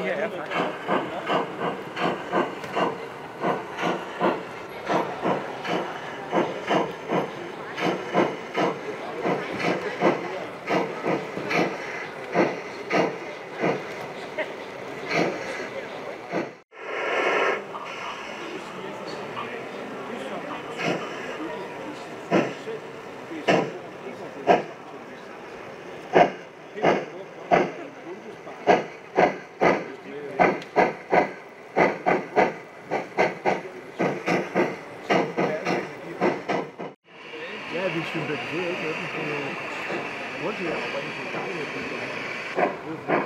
hierher. 我只要关就是家里的顶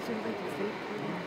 생각이 있을 거예요.